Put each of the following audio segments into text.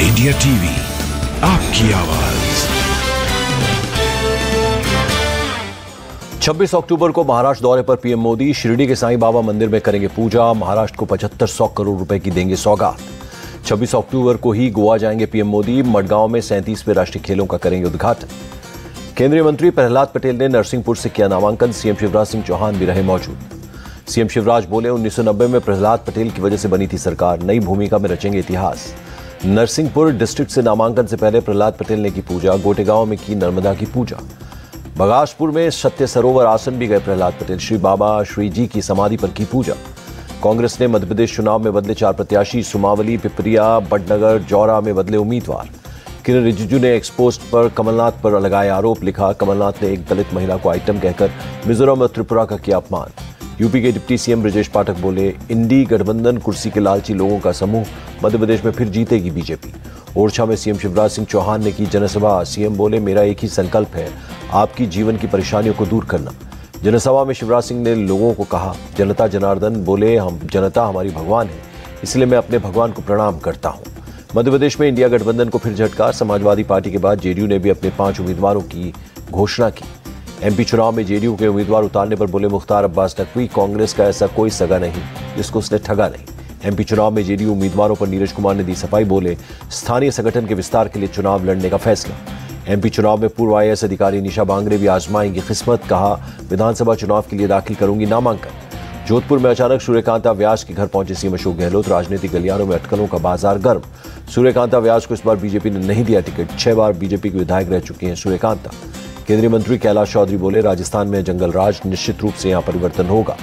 India TV, आपकी आवाज़। 26 अक्टूबर को महाराष्ट्र दौरे पर पीएम मोदी शिरडी के साईं बाबा मंदिर में करेंगे पूजा। महाराष्ट्र को पचहत्तर सौ करोड़ रुपए की देंगे सौगात। 26 अक्टूबर को ही गोवा जाएँगे पीएम मोदी। मडगांव में सैंतीसवें राष्ट्रीय खेलों का करेंगे उद्घाटन। केंद्रीय मंत्री प्रहलाद पटेल ने नरसिंहपुर से किया नामांकन। सीएम शिवराज सिंह चौहान भी रहे मौजूद। सीएम शिवराज बोले 1990 में प्रहलाद पटेल की वजह से बनी थी सरकार। नई भूमिका में रचेंगे इतिहास। नरसिंहपुर डिस्ट्रिक्ट से नामांकन से पहले प्रहलाद पटेल ने की पूजा, गोटेगांव में की नर्मदा की पूजा। बगासपुर में सत्य सरोवर आसन भी गए प्रहलाद पटेल। श्री बाबा, श्री जी की समाधि पर की पूजा। कांग्रेस ने मध्यप्रदेश चुनाव में बदले चार प्रत्याशी, सुमावली, पिपरिया बडनगर जौरा में बदले उम्मीदवार। किरण रिजिजू ने एक्सपोस्ट पर कमलनाथ पर लगाए आरोप, लिखा, कमलनाथ ने एक दलित महिला को आइटम कहकर मिजोरम और त्रिपुरा का किया अपमान। यूपी के डिप्टी सीएम ब्रजेश पाठक बोले, इंडी गठबंधन कुर्सी के लालची लोगों का समूह मध्य प्रदेश में फिर जीतेगी बीजेपी। ओरछा में सीएम शिवराज सिंह चौहान ने की जनसभा। सीएम बोले, मेरा एक ही संकल्प है, आपकी जीवन की परेशानियों को दूर करना। जनसभा में शिवराज सिंह ने लोगों को कहा, जनता जनार्दन बोले, हम, जनता हमारी भगवान है, इसलिए मैं अपने भगवान को प्रणाम करता हूँ। मध्य प्रदेश में इंडिया गठबंधन को फिर झटका। समाजवादी पार्टी के बाद जेडीयू ने भी अपने पाँच उम्मीदवारों की घोषणा की। एमपी चुनाव में जेडीयू के उम्मीदवार उतारने पर बोले मुख्तार अब्बास नकवी, कांग्रेस का ऐसा कोई सगा नहीं, जिसको उसने ठगा नहीं। एमपी चुनाव में जेडीयू उम्मीदवारों पर नीरज कुमार ने दी सफ़ाई, बोले स्थानीय संगठन के विस्तार के लिए चुनाव लड़ने का फैसला। एमपी चुनाव में पूर्व आईएएस अधिकारी निशा बांगरे भी आजमाएँगी किस्मत, कहा, विधानसभा चुनाव के लिए दाखिल करूँगी नामांकन। जोधपुर में अचानक सूर्यकांता व्यास के घर पहुँचे सीएम अशोक गहलोत, राजनीतिक गलियारों में अटकलों का बाज़ार गर्म। सूर्यकांता व्यास को इस बार बीजेपी ने नहीं दिया टिकट, छह बार बीजेपी के विधायक रह चुके हैं सूर्यकांता। केंद्रीय मंत्री कैलाश चौधरी बोले, राजस्थान में जंगल राज निश्चित रूप से यहाँ परिवर्तन होगा।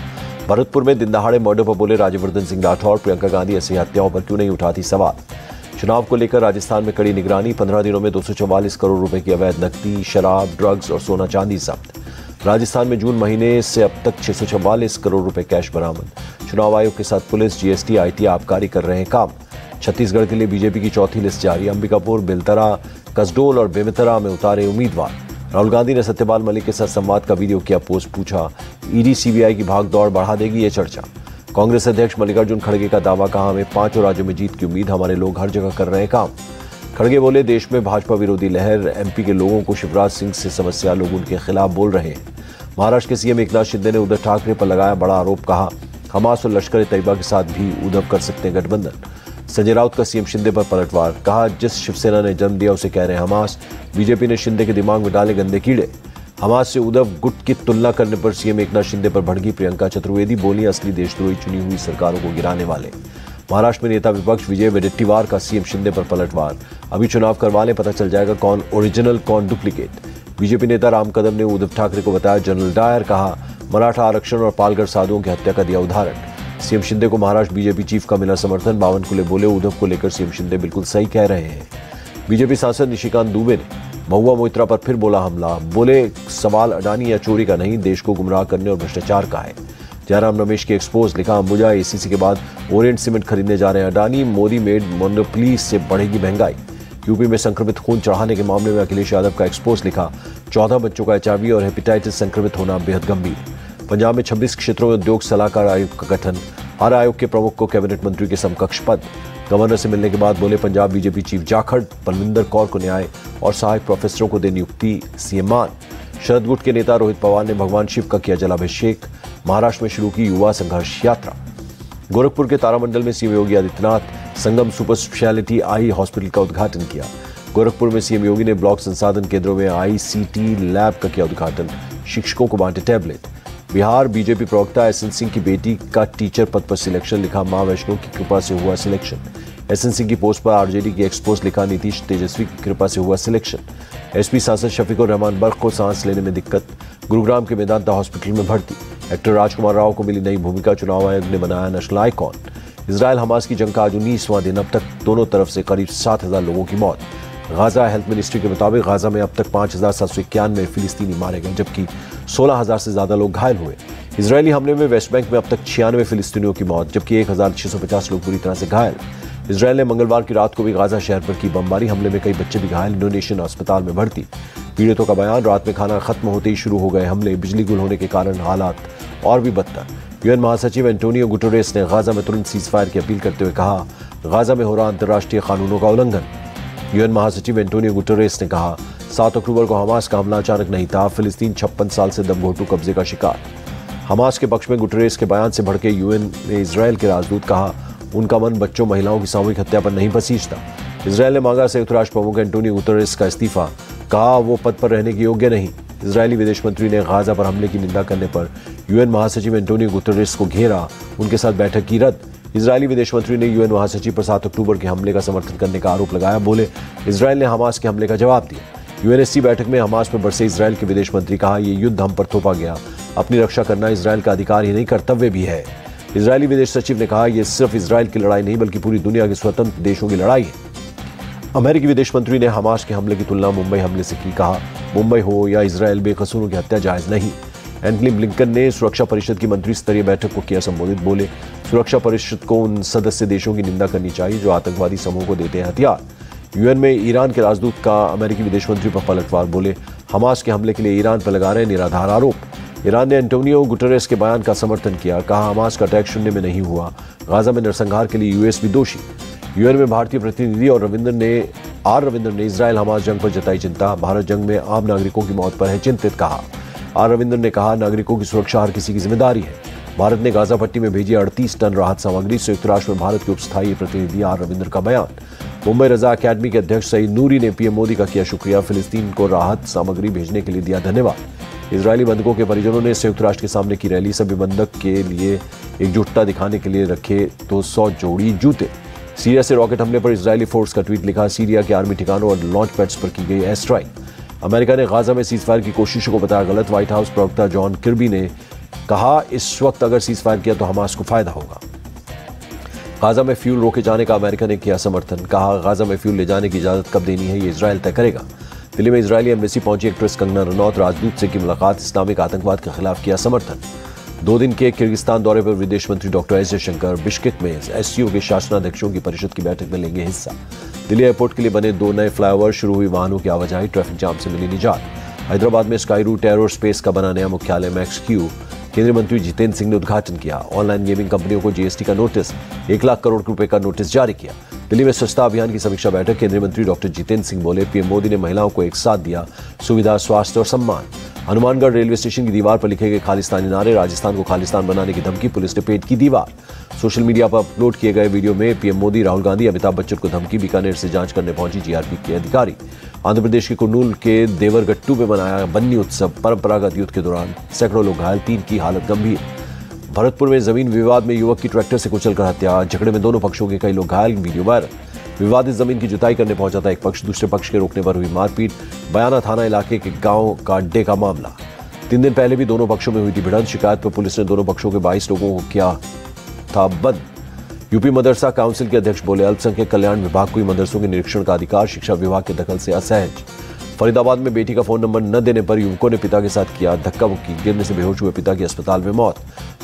भरतपुर में दिन दहाड़े मर्डर पर बोले राज्यवर्धन सिंह राठौर, प्रियंका गांधी ऐसी हत्याओं पर क्यों नहीं उठाती सवाल? चुनाव को लेकर राजस्थान में कड़ी निगरानी, पंद्रह दिनों में दो सौ चौवालीस करोड़ रुपए की अवैध नकदी, शराब, ड्रग्स और सोना चांदी जब्त। राजस्थान में जून महीने से अब तक छह करोड़ रुपए कैश बरामद। चुनाव आयोग के साथ पुलिस, जीएसटी, आईटी आबकारी कर रहे हैं काम। छत्तीसगढ़ के लिए बीजेपी की चौथी लिस्ट जारी, अंबिकापुर, बिलतरा, कसडोल और बेमितरा में उतारे उम्मीदवार। राहुल गांधी ने सत्यपाल मलिक के साथ संवाद का वीडियो किया, पोस्ट पूछा, ईडी सीबीआई की भाग दौड़ बढ़ा देगी ये चर्चा। कांग्रेस अध्यक्ष मल्लिकार्जुन खड़गे का दावा, कहा हमें पाँचों राज्यों में जीत की उम्मीद, हमारे लोग हर जगह कर रहे हैं काम। खड़गे बोले, देश में भाजपा विरोधी लहर, एमपी के लोगों को शिवराज सिंह से समस्या, लोग उनके खिलाफ बोल रहे हैं। महाराष्ट्र के सीएम एकनाथ शिंदे ने उद्धव ठाकरे पर लगाया बड़ा आरोप, कहा, हमास और लश्कर तैयबा के साथ भी उद्धव कर सकते हैं गठबंधन। संजय राउत का सीएम शिंदे पर पलटवार, कहा जिस शिवसेना ने जन्म दिया उसे कह रहे हमास, बीजेपी ने शिंदे के दिमाग में डाले गंदे कीड़े। हमास से उद्धव गुट की तुलना करने पर सीएम एकनाथ शिंदे पर भड़की प्रियंका चतुर्वेदी बोली असली देशद्रोही, चुनी हुई सरकारों को गिराने वाले। महाराष्ट्र में नेता विपक्ष विजय वेडेट्टीवार का सीएम शिंदे पर पलटवार। अभी चुनाव करवा लें, पता चल जाएगा कौन ओरिजिनल, कौन डुप्लीकेट। बीजेपी नेता राम कदम ने उद्धव ठाकरे को बताया, जनरल डायर, कहा, मराठा आरक्षण और पालगढ़ साधुओं की हत्या का दिया उदाहरण। सीएम शिंदे को महाराष्ट्र बीजेपी चीफ का मिला समर्थन, बावन खुले बोले, उद्धव को लेकर सीएम शिंदे बिल्कुल सही कह रहे हैं। बीजेपी सांसद निशिकांत दुबे ने महुआ मोइत्रा पर फिर बोला हमला। बोले, सवाल अडानी या चोरी का नहीं, देश को गुमराह करने और भ्रष्टाचार का है। जयराम रमेश के एक्सपोज, लिखा अंबुजा एसीसी के बाद ओरिएंट सीमेंट खरीदने जा रहे हैं अडानी। मोदी मेड मोनोपली से बढ़ेगी महँगाई। यूपी में संक्रमित खून चढ़ाने के मामले में अखिलेश यादव का एक्सपोज, लिखा, चौदह बच्चों का एचआईवी और हेपेटाइटिस संक्रमित होना बेहद गंभीर। पंजाब में 26 क्षेत्रों में उद्योग, सलाहकार आयोग का गठन। हर आयोग के प्रमुख को कैबिनेट मंत्री के समकक्ष पद। गवर्नर से मिलने के बाद बोले पंजाब बीजेपी चीफ जाखड़ बलविंदर कौर को न्याय और सहायक प्रोफेसरों को दे नियुक्ति सीएम मान। शरद गुट के नेता रोहित पवार ने भगवान शिव का किया जलाभिषेक। महाराष्ट्र में शुरू की युवा संघर्ष यात्रा। गोरखपुर के तारामंडल में CM Yogi Adityanath Sangam super speciality eye hospital का उद्घाटन किया। गोरखपुर में सीएम योगी ने ब्लॉक संसाधन केंद्रों में आईसीटी लैब का किया उद्घाटन। शिक्षकों को बांटे टैबलेट। बिहार बीजेपी प्रवक्ता एस एन सिंह की बेटी का टीचर पद पर सिलेक्शन, लिखा माँ वैष्णो की कृपा से हुआ सिलेक्शन। एस एन सिंह की पोस्ट पर आरजेडी की एक्सपोज, लिखा नीतीश तेजस्वी की कृपा से हुआ सिलेक्शन। एसपी सांसद शफीकुर रहमान बर्क को सांस लेने में दिक्कत, गुरुग्राम के मेदांता हॉस्पिटल में भर्ती। एक्टर राजकुमार राव को मिली नई भूमिका, चुनाव आयोग ने बनाया नेशनल आइकॉन इसराइल हमास की जंग का आज उन्नीसवां दिन, अब तक दोनों तरफ़ से करीब सात हज़ार लोगों की मौत। गाजा हेल्थ मिनिस्ट्री के मुताबिक गाजा में अब तक पाँच हज़ार सात सौ इक्यानवे फिलिस्तीनी मारे गए, जबकि सोलह हज़ार से ज़्यादा लोग घायल हुए। इसराइली हमले में वेस्ट बैंक में अब तक छियानवे फिलिस्तीनियों की मौत, जबकि एक हज़ार छह सौ पचास लोग बुरी तरह से घायल। इसराइल ने मंगलवार की रात को भी गाजा शहर पर की बमबारी, हमले में कई बच्चे भी घायल इंडोनेशियन अस्पताल में भर्ती। पीड़ितों का बयान, रात में खाना खत्म होते ही शुरू हो गए हमले, बिजली गुल होने के कारण हालात और भी बदतर। यूएन महासचिव एंटोनियो गुटोरेस ने गाजा में तुरंत सीज फायर की अपील करते हुए कहा, गाजा में हो रहा अंतर्राष्ट्रीय कानूनों का उल्लंघन। यूएन महासचिव एंटोनियो गुटरेस ने कहा, सात अक्टूबर को हमास का हमला अचानक नहीं था, फिलिस्तीन छप्पन साल से दमघोटू कब्जे का शिकार। हमास के पक्ष में गुटरेस के बयान से भड़के यूएन ने इसराइल के राजदूत कहा, उनका मन बच्चों, महिलाओं की सामूहिक हत्या पर नहीं पसीजता इसराइल ने मांगा संयुक्त राष्ट्र प्रमुख एंटोनियो गुटरेस का इस्तीफा। कहा, वो पद पर रहने के योग्य नहीं। इसराइली विदेश मंत्री ने गाजा पर हमले की निंदा करने पर यूएन महासचिव एंटोनियो गुटरेस को घेरा। उनके साथ बैठक की रद्द। इसराइली विदेश मंत्री ने यूएन महासचिव पर सात अक्टूबर के हमले का समर्थन करने का आरोप लगाया। बोले, इसराइल ने हमास के हमले का जवाब दिया। यूएनएससी बैठक में हमास पर बरसे इसराइल के विदेश मंत्री कहा यह युद्ध हम पर थोपा गया। अपनी रक्षा करना इसराइल का अधिकार ही नहीं, कर्तव्य भी है। इसराइली विदेश सचिव ने कहा यह सिर्फ़ इसराइल की लड़ाई नहीं, बल्कि पूरी दुनिया के स्वतंत्र देशों की लड़ाई है। अमेरिकी विदेश मंत्री ने हमास के हमले की तुलना मुंबई हमले से की, कहा, मुंबई हो या इसराइल बेकसूरों की हत्या जायज़ नहीं। एंटनी ब्लिंकन ने सुरक्षा परिषद की मंत्री स्तरीय बैठक को किया संबोधित। बोले सुरक्षा परिषद को उन सदस्य देशों की निंदा करनी चाहिए जो आतंकवादी समूह को देते हैं हथियार। यूएन में ईरान के राजदूत का अमेरिकी विदेश मंत्री पर पलटवार बोले, हमास के हमले के लिए ईरान पर लगा रहे निराधार आरोप। ईरान ने एंटोनियो गुटरेस के बयान का समर्थन किया, कहा, हमास का अटैक शून्य में नहीं हुआ। गाजा में नरसंहार के लिए यूएस भी दोषी। यूएन में भारतीय प्रतिनिधि और रविंद्र ने, आर रविंद्र ने इसराइल हमास जंग पर जताई चिंता, भारत जंग में आम नागरिकों की मौत पर है चिंतित, कहा। आर रविंद्र ने कहा, नागरिकों की सुरक्षा हर किसी की ज़िम्मेदारी है। भारत ने गाजा पट्टी में भेजी अड़तीस टन राहत सामग्री, संयुक्त राष्ट्र में भारत के उपस्थायी प्रतिनिधि आर रविंद्र का बयान। मुंबई रजा अकेडमी के अध्यक्ष सईद नूरी ने पीएम मोदी का किया शुक्रिया, फिलिस्तीन को राहत सामग्री भेजने के लिए दिया धन्यवाद। इसराइली बंधकों के परिजनों ने संयुक्त राष्ट्र के सामने की रैली, सभी बंधक के लिए एकजुटता दिखाने के लिए रखे तो सौ जोड़ी जूते। सीरिया से रॉकेट हमले पर इसराइली फोर्स का ट्वीट लिखा, सीरिया के आर्मी ठिकानों और लॉन्च पैड्स पर की गई एयर स्ट्राइक अमेरिका ने गाजा में सीजफायर की कोशिशों को बताया गलत, व्हाइट हाउस प्रवक्ता जॉन किर्बी ने कहा, इस वक्त अगर सीज फायर किया तो हमास को फ़ायदा होगा। गाजा में फ्यूल रोके जाने का अमेरिका ने किया समर्थन। कहा, गाजा में फ्यूल ले जाने की इजाज़त कब देनी है, ये इसराइल तय करेगा। दिल्ली में इसराइली एम्बेसी पहुँची एक्ट्रेस कंगना रनौत। राजदूत से की मुलाकात, इस्लामिक आतंकवाद के खिलाफ किया समर्थन। दो दिन के किर्गिस्तान दौरे पर विदेश मंत्री डॉक्टर एस जयशंकर बिश्किक में एससीओ के शासनाध्यक्षों की परिषद की बैठक में लेंगे हिस्सा। दिल्ली एयरपोर्ट के लिए बने दो नए फ्लाईओवर शुरू हुई वाहनों की आवाजाही, ट्रैफ़िक जाम से मिली निजात। हैदराबाद में स्काई रूट एरो स्पेस का बना नया मुख्यालय मैक्स क्यू। केंद्रीय मंत्री जितेंद्र सिंह ने उद्घाटन किया। ऑनलाइन गेमिंग कंपनियों को जीएसटी का नोटिस, एक लाख करोड़ रुपए का नोटिस जारी किया। दिल्ली में स्वच्छता अभियान की समीक्षा बैठक, केंद्रीय मंत्री डॉक्टर जितेंद्र सिंह बोले, पीएम मोदी ने महिलाओं को एक साथ दिया सुविधा, स्वास्थ्य और सम्मान। हनुमानगढ़ रेलवे स्टेशन की दीवार पर लिखे गए खालिस्तानी नारे राजस्थान को खालिस्तान बनाने की धमकी, पुलिस ने पेट की दीवार। सोशल मीडिया पर अपलोड किए गए वीडियो में पीएम मोदी, राहुल गांधी, अमिताभ बच्चन को धमकी, बीकानेर से जाँच करने पहुँची जीआरपी के अधिकारी। आंध्र प्रदेश के कुर्नूल के देवरगट्टू में मनाया बन्नी उत्सव, परंपरागत युद्ध के दौरान सैकड़ों लोग घायल, तीन की हालत गंभीर। भरतपुर में ज़मीन विवाद में युवक की ट्रैक्टर से कुचलकर हत्या, झगड़े में दोनों पक्षों के कई लोग घायल, वीडियो वायरल। विवादित ज़मीन की जुताई करने पहुँचा था एक पक्ष, दूसरे पक्ष के रोकने पर हुई मारपीट। बयाना थाना इलाके के गाँव का अड्डे का मामला। तीन दिन पहले भी दोनों पक्षों में हुई थी भिड़ंत। शिकायत पर पुलिस ने दोनों पक्षों के 22 लोगों को किया था बंद। यूपी मदरसा काउंसिल के अध्यक्ष बोले, अल्पसंख्यक कल्याण विभाग को मदरसों के निरीक्षण का अधिकार, शिक्षा विभाग के दखल से असहज। फरीदाबाद में बेटी का फ़ोन नंबर न देने पर युवकों ने पिता के साथ किया धक्का मुक्की गिरने से बेहोश हुए पिता की अस्पताल में मौत।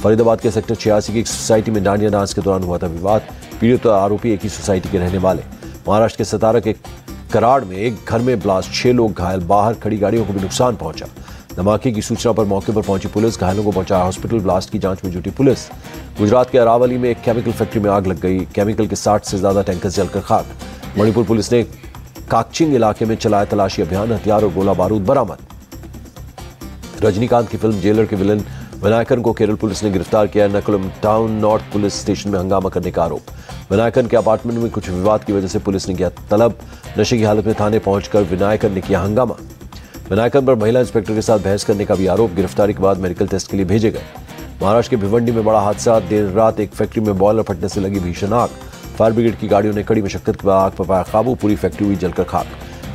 फरीदाबाद के सेक्टर छियासी की सोसाइटी में डांडिया डांस के दौरान हुआ था विवाद। पीड़ित आरोपी एक ही सोसाइटी के रहने वाले। महाराष्ट्र के सतारा के कराड़ में एक घर में ब्लास्ट, छह लोग घायल, बाहर खड़ी गाड़ियों को भी नुकसान पहुँचा। धमाके की सूचना पर मौके पर पहुँची पुलिस, घायलों को पहुँचाया हॉस्पिटल, ब्लास्ट की जाँच में जुटी पुलिस। गुजरात के अरावली में एक केमिकल फैक्ट्री में आग लग गई, केमिकल के साठ से ज़्यादा टैंकर जलकर खाक। मणिपुर पुलिस ने काकचिंग इलाके में चलाया तलाशी अभियान, हथियार और गोला बारूद बरामद। रजनीकांत की फ़िल्म जेलर के विलन विनायकन को केरल पुलिस ने गिरफ़्तार किया, Ernakulam town north police station में हंगामा करने का आरोप। विनायकन के अपार्टमेंट में कुछ विवाद की वजह से पुलिस ने किया तलब। नशे की हालत में थाने पहुंचकर विनायकन ने किया हंगामा। विनायकन पर महिला इंस्पेक्टर के साथ बहस करने का भी आरोप गिरफ्तारी के बाद मेडिकल टेस्ट के लिए भेजे गए। महाराष्ट्र के भिवंडी में बड़ा हादसा, देर रात एक फैक्ट्री में बॉयलर फटने से लगी भीषण आग। फायर ब्रिगेड की गाड़ियों ने कड़ी मशक्कत के बाद आग पर पाया काबू, पूरी फैक्ट्री हुई जलकर खाक।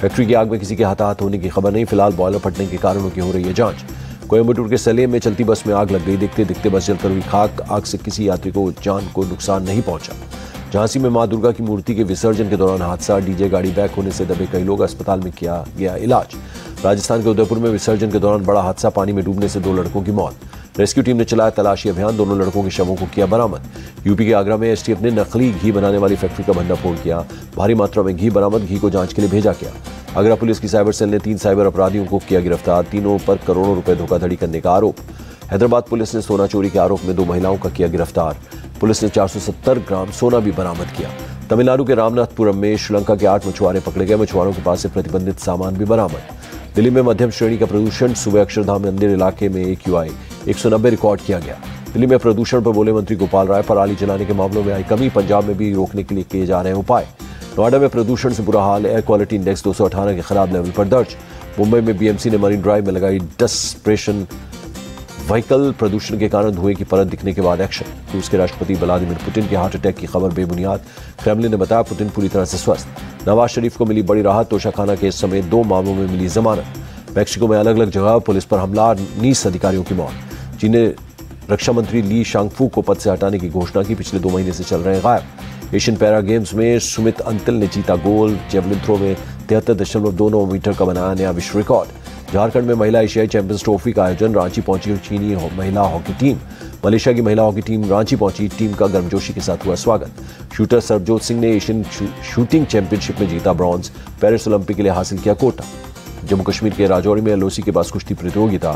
फैक्ट्री की आग में किसी के हताहत होने की खबर नहीं, फ़िलहाल बॉयलर फटने के कारणों की हो रही है जाँच। कोयम्बटूर के सलेम में चलती बस में आग लग गई देखते देखते बस जलकर हुई खाक। आग से किसी यात्री को जान को नुकसान नहीं पहुँचा। झांसी में माँ दुर्गा की मूर्ति के विसर्जन के दौरान हादसा, डीजे गाड़ी बैक होने से दबे कई लोग अस्पताल में किया गया इलाज। राजस्थान के उदयपुर में विसर्जन के दौरान बड़ा हादसा, पानी में डूबने से दो लड़कों की मौत। रेस्क्यू टीम ने चलाया तलाशी अभियान, दोनों लड़कों के शवों को किया बरामद। यूपी के आगरा में एसटीएफ ने नकली घी बनाने वाली फैक्ट्री का भंडाफोड़ किया। भारी मात्रा में घी बरामद, घी को जाँच के लिए भेजा गया। आगरा पुलिस की साइबर सेल ने तीन साइबर अपराधियों को किया गिरफ़्तार, तीनों पर करोड़ों रुपए धोखाधड़ी करने का आरोप। हैदराबाद पुलिस ने सोना चोरी के आरोप में दो महिलाओं का किया गिरफ़्तार। पुलिस ने 470 ग्राम सोना भी बरामद किया। तमिलनाडु के रामनाथपुरम में श्रीलंका के आठ मछुआरे पकड़े गए। मछुआरों के पास से प्रतिबंधित सामान भी बरामद। दिल्ली में मध्यम श्रेणी का प्रदूषण, सुबह अक्षरधाम मंदिर इलाके में एक यूआई एक रिकॉर्ड किया गया। दिल्ली में प्रदूषण पर बोले मंत्री गोपाल राय, पराली जलाने के मामलों में आई कमी, पंजाब में भी रोकने के लिए किए जा रहे हैं उपाय। नोएडा में प्रदूषण से बुरा हाल, एयर क्वालिटी इंडेक्स दो सौ अठारह के खराब लेवल पर दर्ज। मुंबई में बीएमसी ने मरीन ड्राइव में लगाई डस्प्रेशन व्हीकल प्रदूषण के कारण धुएँ की परत दिखने के बाद एक्शन रूस के राष्ट्रपति व्लादिमिर पुतिन के हार्ट अटैक की खबर बेबुनियाद। क्रेमलिन ने बताया पुतिन पूरी तरह से स्वस्थ। नवाज़ शरीफ को मिली बड़ी राहत। तोशाखाना केस समेत दो मामलों में मिली जमानत। मैक्सिको में अलग अलग जगह पुलिस पर हमला। उन्नीस अधिकारियों की मौत। जिन्हें रक्षा मंत्री ली शांगफू को पद से हटाने की घोषणा की। पिछले दो महीने से चल रहे गायब। एशियन पैरा गेम्स में सुमित अंतिल ने जीता गोल जेवलिन थ्रो में तिहत्तर दशमलव दो नौ मीटर का बनाया नया विश्व रिकॉर्ड। झारखंड में महिला एशियाई चैंपियंस ट्रॉफी का आयोजन, रांची पहुँची चीनी महिला हॉकी टीम। मलेशिया की महिला हॉकी टीम, रांची पहुँची, टीम का गर्मजोशी के साथ हुआ स्वागत। शूटर सरबजोत सिंह ने एशियन शूटिंग चैंपियनशिप में जीता ब्रॉन्ज, पेरिस ओलंपिक के लिए हासिल किया कोटा। जम्मू कश्मीर के राजौरी में एलओसी के पास कुश्ती प्रतियोगिता,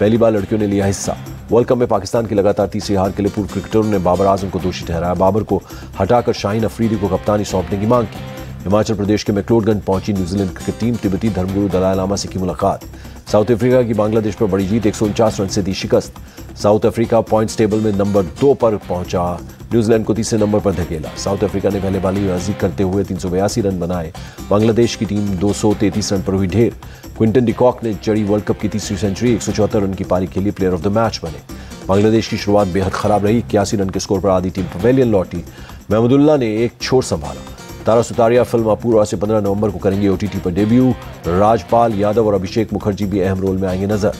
पहली बार लड़कियों ने लिया हिस्सा। वर्ल्ड कप में पाकिस्तान की लगातार तीसरी हार के लिए पूर्व क्रिकेटरों ने बाबर आज़म को दोषी ठहराया। बाबर को हटाकर शाहीन अफरीदी को कप्तानी सौंपने की मांग की। हिमाचल प्रदेश के मैक्लोडगंज पहुँची न्यूजीलैंड क्रिकेट टीम, तिब्बती धर्मगुरु दलाई लामा से की मुलाकात। साउथ अफ्रीका की बांग्लादेश पर बड़ी जीत, एक रन से दी शिकस्त। साउथ अफ्रीका पॉइंट्स टेबल में नंबर दो पर पहुँचा। न्यूजीलैंड को तीसरे नंबर पर धकेला। साउथ अफ्रीका ने पहले बाजी करते हुए तीन सौ बयासी रन बनाए। बांग्लादेश की टीम दो सौ तैंतीस रन पर हुई ढेर। क्विंटन डिकॉक ने जड़ी वर्ल्ड कप की तीसरी सेंचुरी, एक सौ चौहत्तर रन की पारी के लिए प्लेयर ऑफ़ द मैच बने। बांग्लादेश की शुरुआत बेहद खराब रही। इक्यासी रन के स्कोर पर आधी टीम पवेलियन लौटी। महमदुल्ला ने एक छोर संभाला। तारा सुतारिया फ़िल्म अपूर्वा से 15 नवंबर को करेंगे ओटीटी पर डेब्यू राजपाल यादव और अभिषेक मुखर्जी भी अहम रोल में आएँगे नज़र।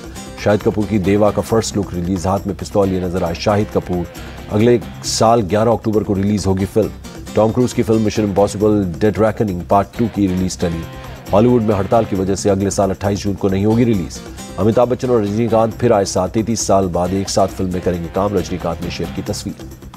शाहिद कपूर की देवा का फ़र्स्ट लुक रिलीज़ हाथ में पिस्तौल लिए नज़र आए। शाहिद कपूर, अगले साल 11 अक्टूबर को रिलीज़ होगी फ़िल्म। टॉम क्रूज की film Mission Impossible Dead Reckoning Part Two की रिलीज़ टली। हॉलीवुड में हड़ताल की वजह से अगले साल 28 जून को नहीं होगी रिलीज़ अमिताभ बच्चन और रजनीकांत फिर आए साथ। तैतीस साल बाद एक साथ फ़िल्म में करेंगे काम। रजनीकांत ने शेयर की तस्वीर।